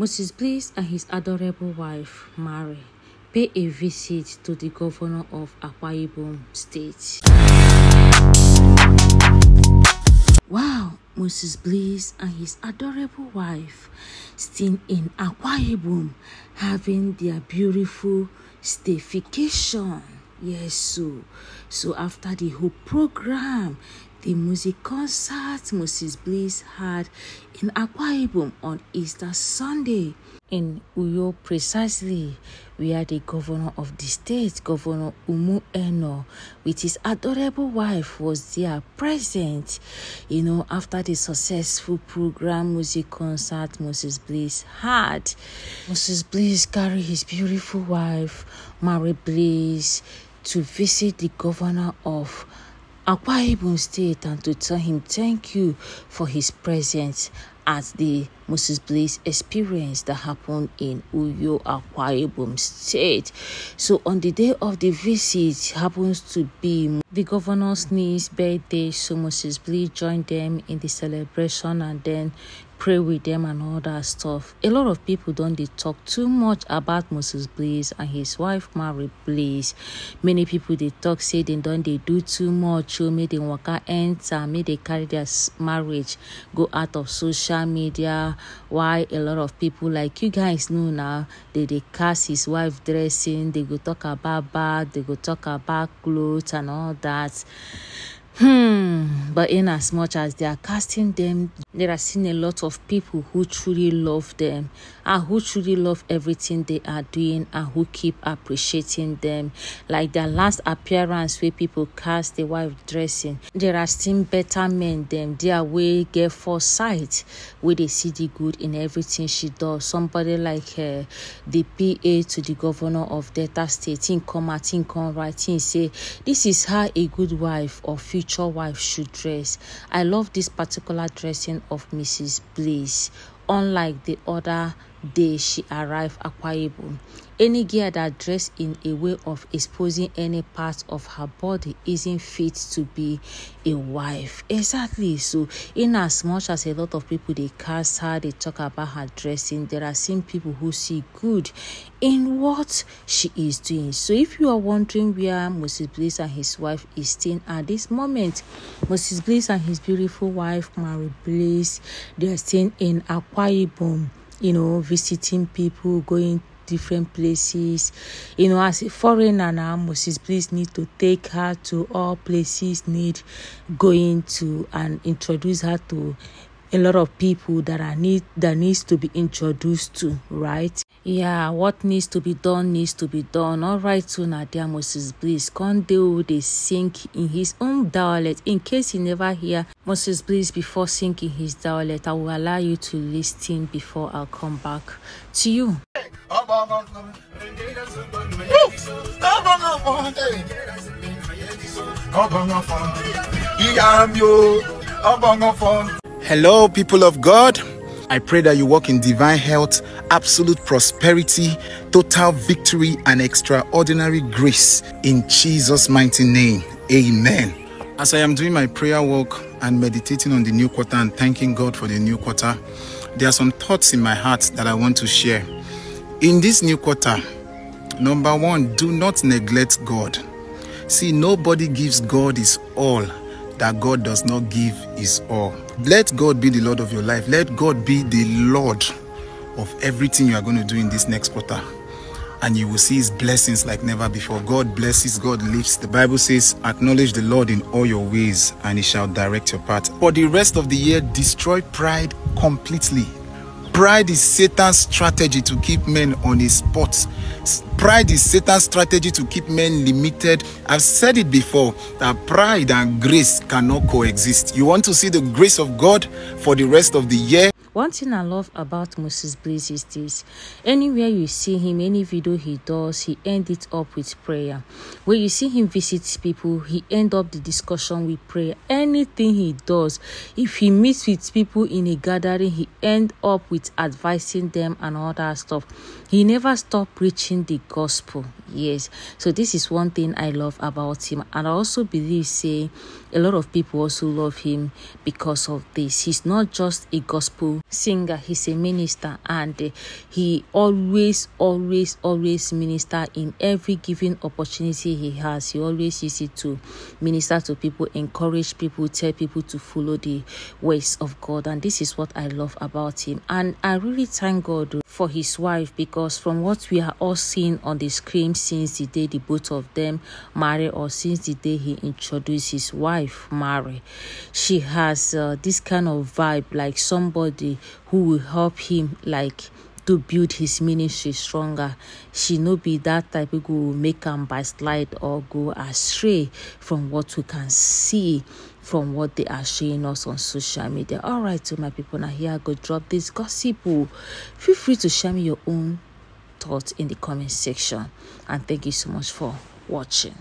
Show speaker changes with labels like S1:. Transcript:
S1: Moses Bliss and his adorable wife, Mary, pay a visit to the governor of Akwa Ibom State. Wow, Moses Bliss and his adorable wife still in Akwa Ibom having their beautiful staycation. Yes, so so after the whole program, the music concert Moses Bliss had in Akwa Ibom on Easter Sunday in Uyo precisely where the governor of the state, Governor Umo Eno, with his adorable wife was there present. You know, after the successful program music concert Moses Bliss had, Moses Bliss carried his beautiful wife, Mary Bliss, to visit the governor of Akwa Ibom State and to tell him thank you for his presence at the Moses Bliss experience that happened in Uyo, Akwa Ibom State. So on the day of the visit happens to be the governor's niece's birthday, so Moses Bliss joined them in the celebration and then pray with them and all that stuff. A lot of people don't they talk too much about Moses Bliss and his wife Mary Bliss. Many people they talk say they don't they do too much, or may they waka enter, may they carry their marriage go out of social media. Why a lot of people like you guys know now they they cast his wife dressing, they go talk about bad, they go talk about clothes and all that. Hmm, but in as much as they are casting them, there are still a lot of people who truly love them and who truly love everything they are doing and who keep appreciating them. Like their last appearance where people cast the wife dressing, there are still better men than their way get foresight where they see the good in everything she does. Somebody like uh, the PA to the governor of Delta State, in come out, in come right, say this is how a good wife or future future wife should dress. I love this particular dressing of Mrs. Bliss. Unlike the other day she arrived at Ibom, any girl that dress in a way of exposing any part of her body isn't fit to be a wife. Exactly. So, in as much as a lot of people they cast her, they talk about her dressing, there are some people who see good in what she is doing. So, if you are wondering where Moses Bliss and his wife is staying at this moment, Moses Bliss and his beautiful wife Mary Bliss, they are staying in Akwa you know, visiting people, going different places. You know, as a foreigner now, Moses Bliss need to take her to all places need going to and introduce her to a lot of people that are need that needs to be introduced to, right? Yeah, what needs to be done needs to be done. All right, so Nadia Moses Bliss, can't do they sing in his own dialect. In case you never hear Moses Bliss before singing his dialect, I will allow you to listen before I'll come back to you.
S2: Hello, people of God. I pray that you walk in divine health, absolute prosperity, total victory, and extraordinary grace in Jesus' mighty name. Amen. As I am doing my prayer walk and meditating on the new quarter and thanking God for the new quarter, there are some thoughts in my heart that I want to share. In this new quarter, number one, do not neglect God. See, nobody gives God his all that God does not give his all. Let God be the Lord of your life. Let God be the Lord of everything you are going to do in this next quarter. And you will see his blessings like never before. God blesses, God lifts. The Bible says, acknowledge the Lord in all your ways, and he shall direct your path. For the rest of the year, destroy pride completely. Pride is Satan's strategy to keep men on his spot. Pride is Satan's strategy to keep men limited. I've said it before that pride and grace cannot coexist. You want to see the grace of God for the rest of the year?
S1: One thing I love about Moses Bliss is this. Anywhere you see him, any video he does, he end it up with prayer. When you see him visit people, he end up the discussion with prayer. Anything he does, if he meets with people in a gathering, he end up with advising them and all that stuff. He never stop preaching the gospel. Yes. So this is one thing I love about him. And I also believe say a lot of people also love him because of this. He's not just a gospel singer he's a minister and he always always always minister in every given opportunity he has. He always use it to minister to people encourage people tell people to follow the ways of god. And this is what i love about him. And i really thank god for his wife because from what we are all seeing on the screen since the day the both of them married or since the day he introduced his wife mary she has uh, this kind of vibe like somebody who will help him like to build his ministry stronger. She no be that type who go make him by slide or go astray from what we can see from what they are showing us on social media. All right, so my people, now here I go drop this gossip. Oh. Feel free to share me your own thoughts in the comment section. And thank you so much for watching.